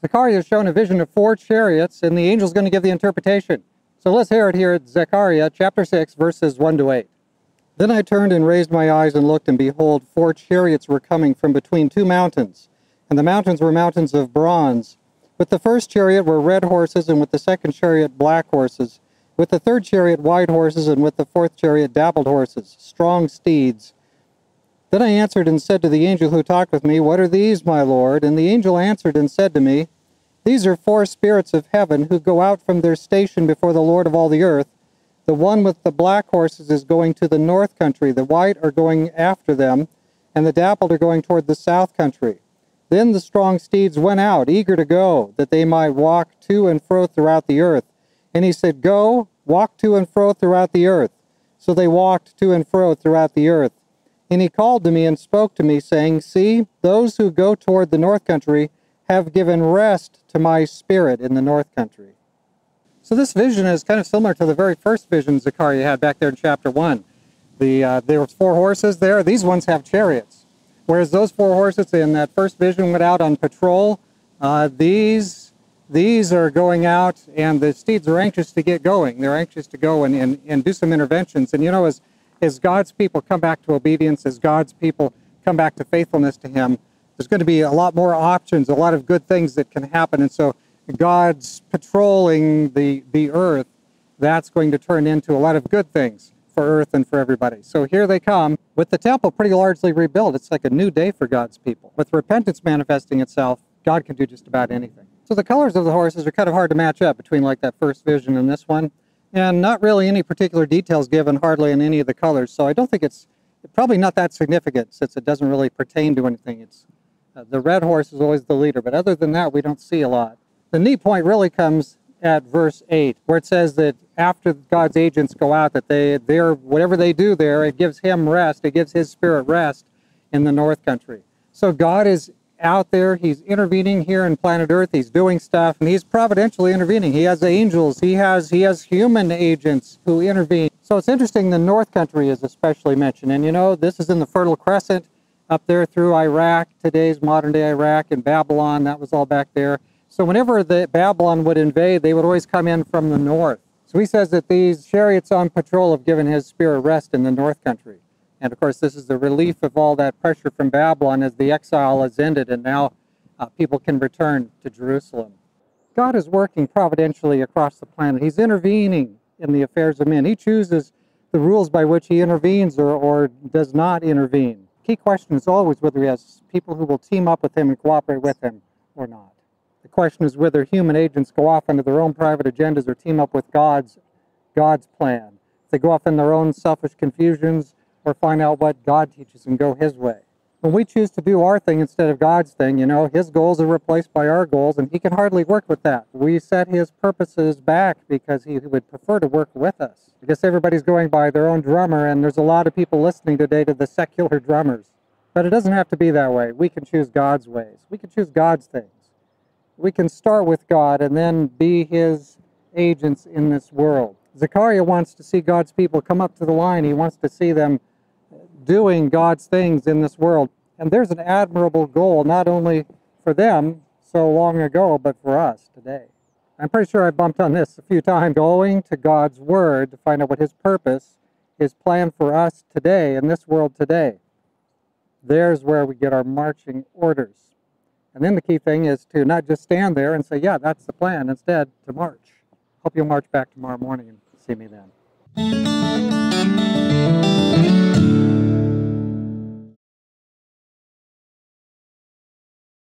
Zechariah is shown a vision of four chariots, and the angel's going to give the interpretation. So let's hear it here at Zechariah chapter 6, verses 1 to 8. Then I turned and raised my eyes and looked, and behold, four chariots were coming from between two mountains. And the mountains were mountains of bronze. With the first chariot were red horses, and with the second chariot black horses. With the third chariot white horses, and with the fourth chariot dappled horses, strong steeds. Then I answered and said to the angel who talked with me, What are these, my Lord? And the angel answered and said to me, These are four spirits of heaven who go out from their station before the Lord of all the earth the one with the black horses is going to the north country, the white are going after them, and the dappled are going toward the south country. Then the strong steeds went out, eager to go, that they might walk to and fro throughout the earth. And he said, Go, walk to and fro throughout the earth. So they walked to and fro throughout the earth. And he called to me and spoke to me, saying, See, those who go toward the north country have given rest to my spirit in the north country. So this vision is kind of similar to the very first vision Zechariah had back there in chapter 1. The, uh, there was four horses there. These ones have chariots. Whereas those four horses in that first vision went out on patrol, uh, these, these are going out and the steeds are anxious to get going. They're anxious to go and, and, and do some interventions. And you know, as, as God's people come back to obedience, as God's people come back to faithfulness to Him, there's going to be a lot more options, a lot of good things that can happen. And so God's patrolling the, the earth, that's going to turn into a lot of good things for earth and for everybody. So here they come with the temple pretty largely rebuilt. It's like a new day for God's people. With repentance manifesting itself, God can do just about anything. So the colors of the horses are kind of hard to match up between like that first vision and this one. And not really any particular details given hardly in any of the colors. So I don't think it's probably not that significant since it doesn't really pertain to anything. It's uh, the red horse is always the leader, but other than that, we don't see a lot. The neat point really comes at verse 8, where it says that after God's agents go out, that they, they're, whatever they do there, it gives him rest, it gives his spirit rest in the north country. So God is out there, he's intervening here in planet Earth, he's doing stuff, and he's providentially intervening. He has angels, he has, he has human agents who intervene. So it's interesting the north country is especially mentioned. And you know, this is in the Fertile Crescent up there through Iraq, today's modern day Iraq and Babylon, that was all back there. So whenever the Babylon would invade, they would always come in from the north. So he says that these chariots on patrol have given his spirit rest in the north country. And of course, this is the relief of all that pressure from Babylon as the exile has ended and now uh, people can return to Jerusalem. God is working providentially across the planet. He's intervening in the affairs of men. He chooses the rules by which he intervenes or, or does not intervene. Key question is always whether he has people who will team up with him and cooperate with him or not. The question is whether human agents go off into their own private agendas or team up with God's, God's plan. If they go off in their own selfish confusions or find out what God teaches and go his way. When we choose to do our thing instead of God's thing, you know, his goals are replaced by our goals, and he can hardly work with that. We set his purposes back because he would prefer to work with us. I guess everybody's going by their own drummer, and there's a lot of people listening today to the secular drummers. But it doesn't have to be that way. We can choose God's ways. We can choose God's things we can start with God and then be his agents in this world. Zechariah wants to see God's people come up to the line. He wants to see them doing God's things in this world. And there's an admirable goal, not only for them so long ago, but for us today. I'm pretty sure I bumped on this a few times. Going to God's Word to find out what His purpose, His plan for us today, in this world today. There's where we get our marching orders. And then the key thing is to not just stand there and say, yeah, that's the plan. Instead, to march. Hope you'll march back tomorrow morning and see me then.